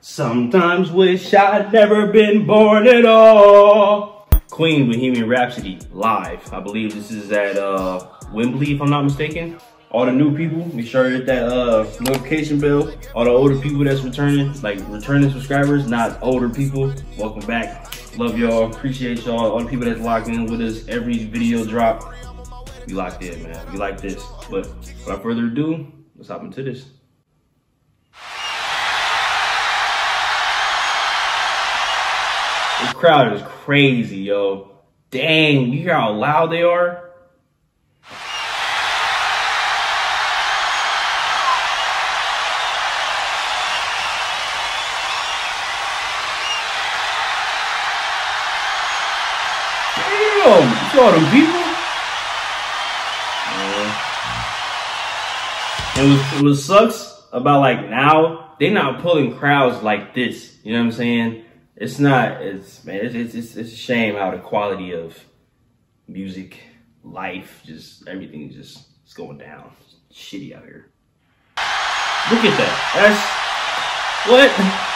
Sometimes wish I'd never been born at all. Queen Bohemian Rhapsody live. I believe this is at uh, Wembley, if I'm not mistaken. All the new people, make sure to hit that uh, notification bell. All the older people that's returning, like returning subscribers, not older people. Welcome back. Love y'all. Appreciate y'all. All the people that's locked in with us every video drop. We locked in, man. We like this. But without further ado, let's hop into this. This crowd is crazy, yo. Dang, you hear how loud they are? Damn, you saw them people? Yeah. It was, it was sucks about like now, they not pulling crowds like this. You know what I'm saying? It's not, it's, man, it's, it's, it's a shame how the quality of music, life, just everything just is going down. It's shitty out here. Look at that. That's, what?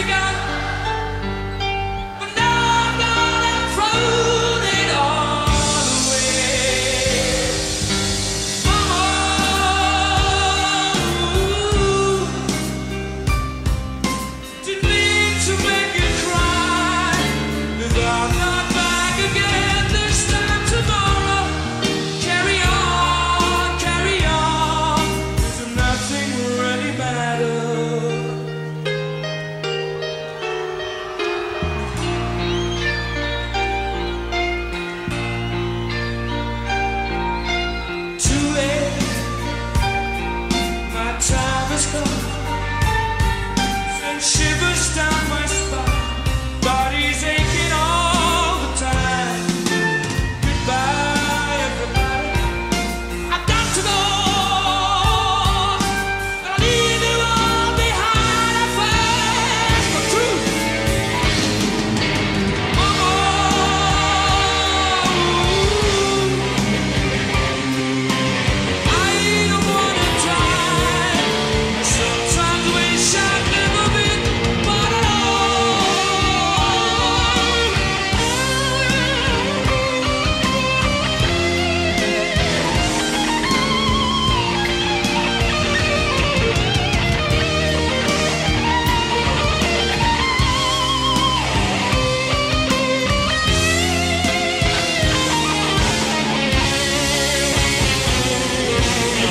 Michigan.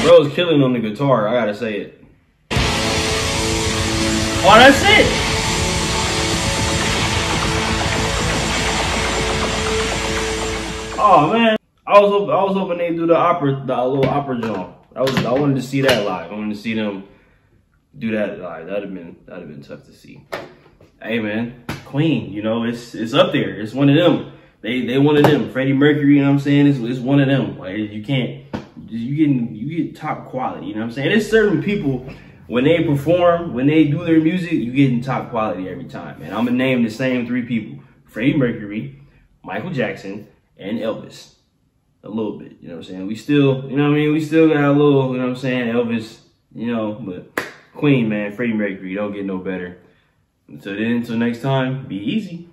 Bro's killing on the guitar, I gotta say it. Oh, that's it! Oh man, I was hoping, I was hoping they do the opera, the little opera jump. I was I wanted to see that live. I wanted to see them do that live. That'd have been that'd have been tough to see. Hey man, Queen, you know it's it's up there. It's one of them. They they one of them. Freddie Mercury, you know what I'm saying? It's, it's one of them. Like you can't you getting you get top quality. You know what I'm saying? There's certain people when they perform, when they do their music, you getting top quality every time. And I'm gonna name the same three people: Freddie Mercury, Michael Jackson, and Elvis. A little bit, you know what I'm saying? We still, you know what I mean? We still got a little, you know what I'm saying? Elvis, you know, but Queen, man, Freddie Mercury, don't get no better. Until then, until next time, be easy.